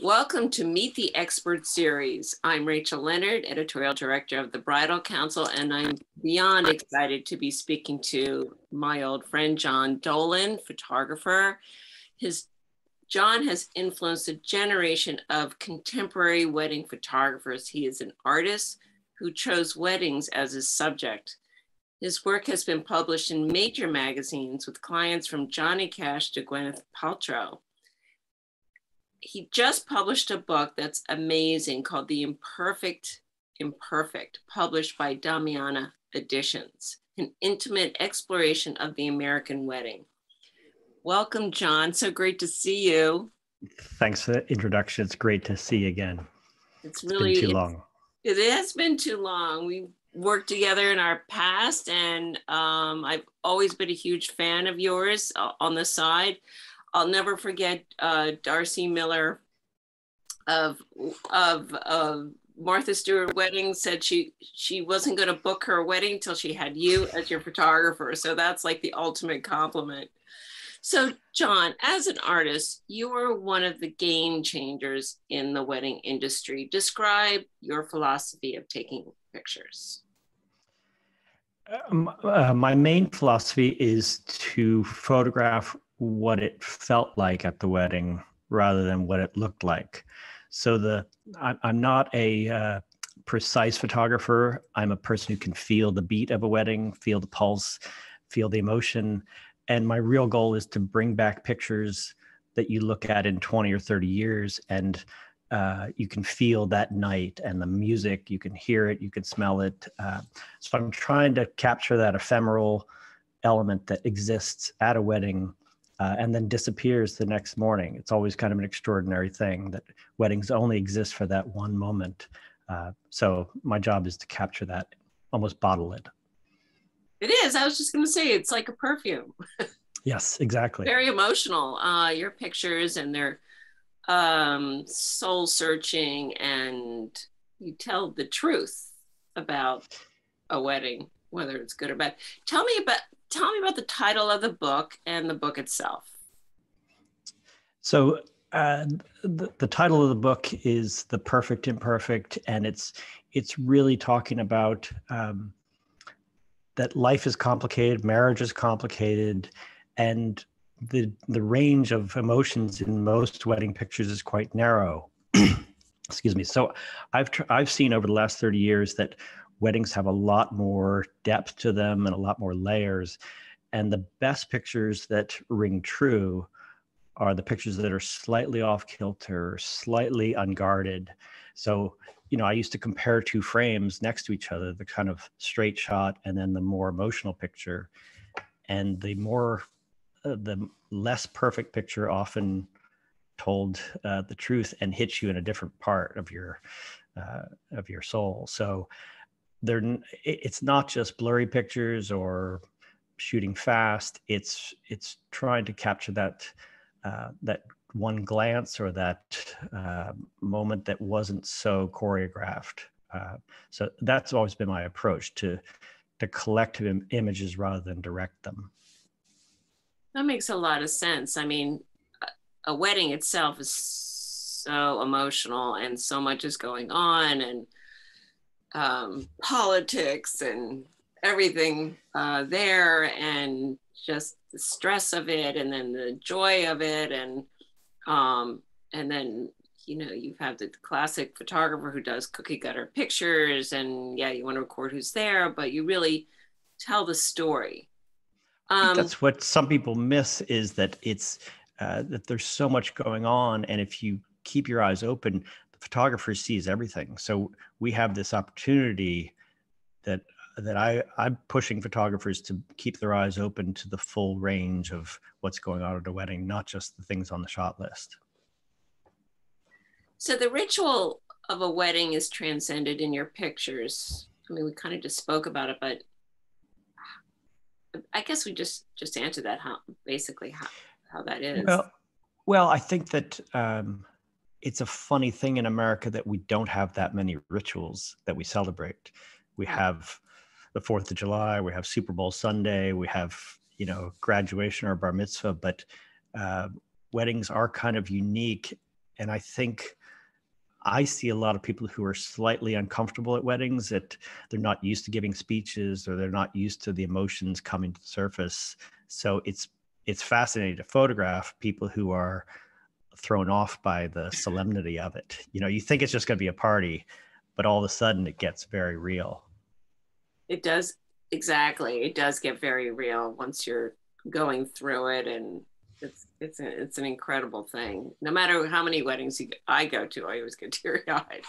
Welcome to Meet the Expert series. I'm Rachel Leonard, editorial director of the Bridal Council, and I'm beyond excited to be speaking to my old friend John Dolan, photographer. His John has influenced a generation of contemporary wedding photographers. He is an artist who chose weddings as his subject. His work has been published in major magazines with clients from Johnny Cash to Gwyneth Paltrow he just published a book that's amazing called The Imperfect Imperfect, published by Damiani Editions, an intimate exploration of the American wedding. Welcome, John. So great to see you. Thanks for the introduction. It's great to see you again. It's really too long. It, it has been too long. We've worked together in our past, and um, I've always been a huge fan of yours uh, on the side. I'll never forget uh, Darcy Miller of of of Martha Stewart wedding said she she wasn't going to book her wedding till she had you as your photographer. So that's like the ultimate compliment. So John, as an artist, you are one of the game changers in the wedding industry. Describe your philosophy of taking pictures. Um, uh, my main philosophy is to photograph what it felt like at the wedding rather than what it looked like. So the I, am not a uh, precise photographer. I'm a person who can feel the beat of a wedding, feel the pulse, feel the emotion, and my real goal is to bring back pictures that you look at in 20 or 30 years and uh, you can feel that night and the music you can hear it you can smell it uh, so i'm trying to capture that ephemeral element that exists at a wedding uh, and then disappears the next morning. It's always kind of an extraordinary thing that weddings only exist for that one moment. Uh, so my job is to capture that, almost bottle it. It is. I was just going to say it's like a perfume. yes, exactly. Very emotional. Uh, your pictures and they're um, soul searching, and you tell the truth about a wedding, whether it's good or bad. Tell me about tell me about the title of the book and the book itself. So, uh, the, the title of the book is "The Perfect Imperfect," and it's it's really talking about um, that life is complicated, marriage is complicated, and the the range of emotions in most wedding pictures is quite narrow. Excuse me. So, I've tr- I've seen over the last thirty years that weddings have a lot more depth to them and a lot more layers. And the best pictures that ring true are the pictures that are slightly off kilter, slightly unguarded. So, you know, I used to compare two frames next to each other, the kind of straight shot and then the more emotional picture. And the more, uh, the less perfect picture often told uh, the truth and hits you in a different part of your uh, of your soul. So they're it's not just blurry pictures or shooting fast. It's it's trying to capture that uh, that one glance or that uh, moment that wasn't so choreographed. Uh, so that's always been my approach to to collect Im- images rather than direct them. That makes a lot of sense. I mean a wedding itself is so emotional and so much is going on and um, politics and everything uh, there and just the stress of it and then the joy of it and um, and then you know you have the classic photographer who does cookie cutter pictures and yeah you want to record who's there but you really tell the story. Um, that's what some people miss is that it's uh, that there's so much going on and if you keep your eyes open photographer sees everything. So we have this opportunity that that I, I'm pushing photographers to keep their eyes open to the full range of what's going on at a wedding, not just the things on the shot list. So the ritual of a wedding is transcended in your pictures. I mean, we kind of just spoke about it, but I guess we just just answered that how basically how how that is. Well, well, I think that um, it's a funny thing in America that we don't have that many rituals that we celebrate. We have the Fourth of July, we have Super Bowl Sunday, we have you know graduation or bar mitzvah, but uh, weddings are kind of unique and I think I see a lot of people who are slightly uncomfortable at weddings that they're not used to giving speeches or they're not used to the emotions coming to the surface. So it's it's fascinating to photograph people who are thrown off by the solemnity of it. You know, you think it's just going to be a party, but all of a sudden it gets very real. It does exactly. It does get very real once you're going through it and it's it's a, it's an incredible thing. No matter how many weddings I go to, I always get teary eyed.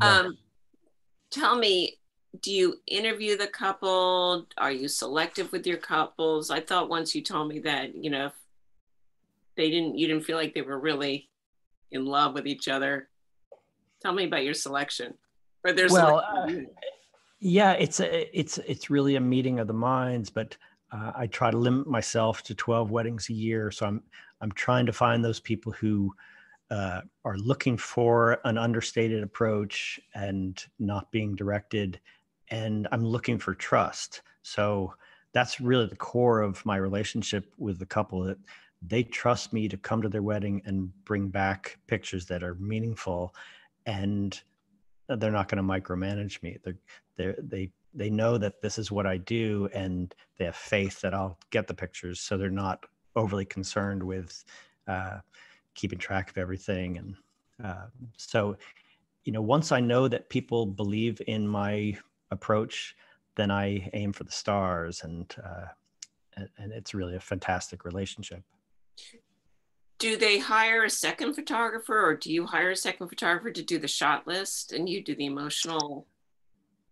Um, tell me, do you interview the couple? Are you selective with your couples? I thought once you told me that you know they didn't you didn't feel like they were really in love with each other. Tell me about your selection. Or there's well, uh, yeah, it's a, it's it's really a meeting of the minds, but uh, I try to limit myself to 12 weddings a year. So I'm I'm trying to find those people who uh, are looking for an understated approach and not being directed, and I'm looking for trust. So that's really the core of my relationship with the couple that they trust me to come to their wedding and bring back pictures that are meaningful and they're not going to micromanage me they're, they're they they know that this is what I do and they have faith that I'll get the pictures. So they're not overly concerned with uh, keeping track of everything. And uh, so, you know, once I know that people believe in my approach, then I aim for the stars and, uh, and it's really a fantastic relationship. Do they hire a second photographer or do you hire a second photographer to do the shot list and you do the emotional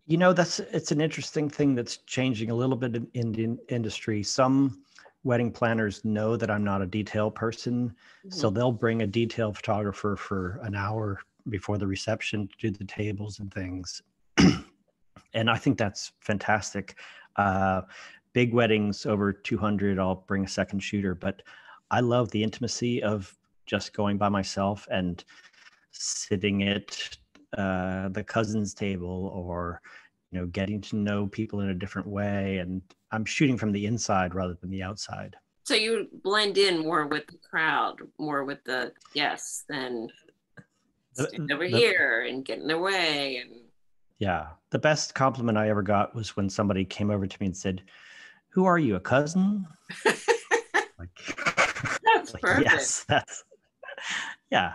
you know, that's it's an interesting thing that's changing a little bit in Indian industry. Some wedding planners know that I'm not a detail person, mm-hmm. so they'll bring a detail photographer for an hour before the reception to do the tables and things. and I think that's fantastic. Uh, big weddings over 200, I'll bring a second shooter, but I love the intimacy of just going by myself and sitting at uh, the cousins table or you know getting to know people in a different way. And i'm shooting from the inside rather than the outside. So you blend in more with the crowd more with the yes than over the, here and get in their way and yeah. The best compliment i ever got was when somebody came over to me and said who are you a cousin? Like, that's like, perfect yes that's yeah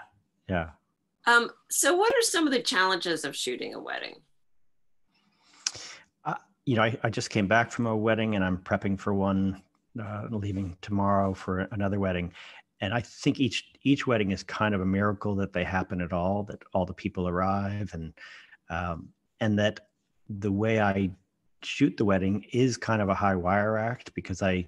yeah um, so, what are some of the challenges of shooting a wedding? Uh, you know, I, I, just came back from a wedding and I'm prepping for one, uh, leaving tomorrow for another wedding. And I think each each wedding is kind of a miracle that they happen at all, that all the people arrive, and um, and that the way I shoot the wedding is kind of a high wire act because I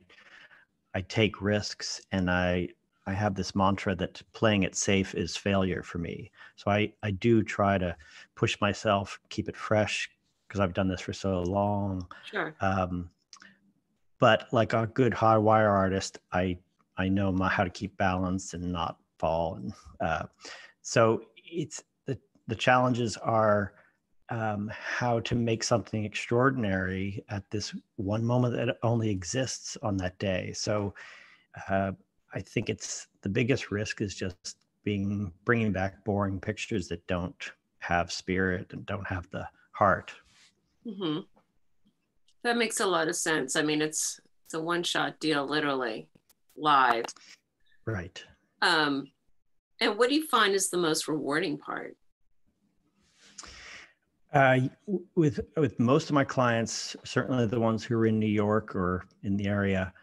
I take risks and I I have this mantra that playing it safe is failure for me. So I, I do try to push myself, keep it fresh because I've done this for so long. Sure. Um, but like a good high wire artist, I I know my, how to keep balance and not fall. And uh, so it's the the challenges are um, how to make something extraordinary at this one moment that only exists on that day. So uh, I think it's the biggest risk is just being bringing back boring pictures that don't have spirit and don't have the heart. Mm-hmm. That makes a lot of sense. I mean, it's it's a one shot deal, literally, live. Right. Um, and what do you find is the most rewarding part? Uh, with with most of my clients, certainly the ones who are in New York or in the area,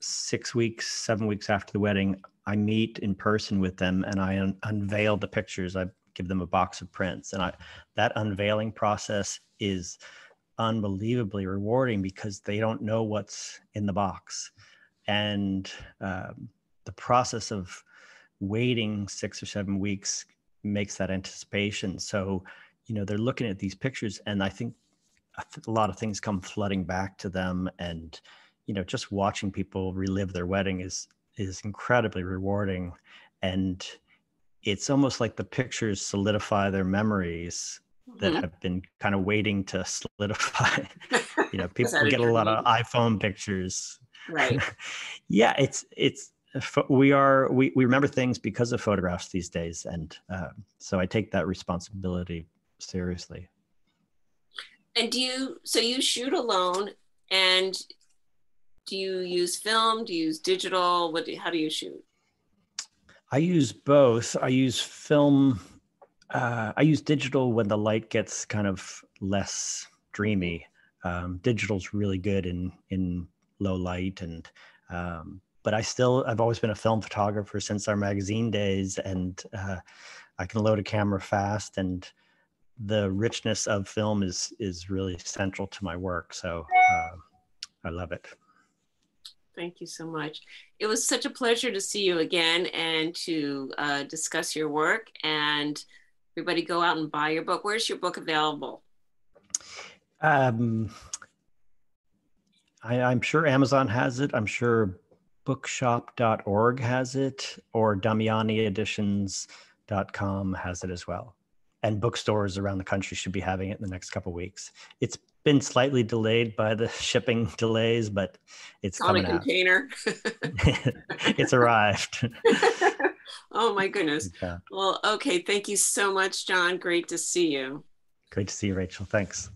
six weeks, seven weeks after the wedding, I meet in person with them and I un- unveil the pictures. I give them a box of prints, and I that unveiling process is unbelievably rewarding because they don't know what's in the box, and um, the process of waiting six or seven weeks makes that anticipation. So, you know, they're looking at these pictures, and I think a lot of things come flooding back to them, and you know just watching people relive their wedding is is incredibly rewarding and it's almost like the pictures solidify their memories that mm-hmm. have been kind of waiting to solidify. You know people get a lot of iphone pictures. Right. Yeah it's it's we are we, we remember things because of photographs these days and uh, so i take that responsibility seriously. And do you so you shoot alone and do you use film? Do you use digital? What do, how do you shoot? I use both. I use film uh, i use digital when the light gets kind of less dreamy. Um, digital's really good in in low light and um, but I still I've always been a film photographer since our magazine days, and uh, I can load a camera fast, and the richness of film is is really central to my work. So uh, I love it. Thank you so much. It was such a pleasure to see you again and to uh, discuss your work. And everybody, go out and buy your book. Where's your book available? Um, I, I'm sure Amazon has it. I'm sure bookshop.org has it, or DamianiEditions.com has it as well. And bookstores around the country should be having it in the next couple weeks. It's been slightly delayed by the shipping delays, but it's on coming a container. it's arrived. oh my goodness. Yeah. Well, okay. Thank you so much, John. Great to see you. Great to see you, Rachel. Thanks.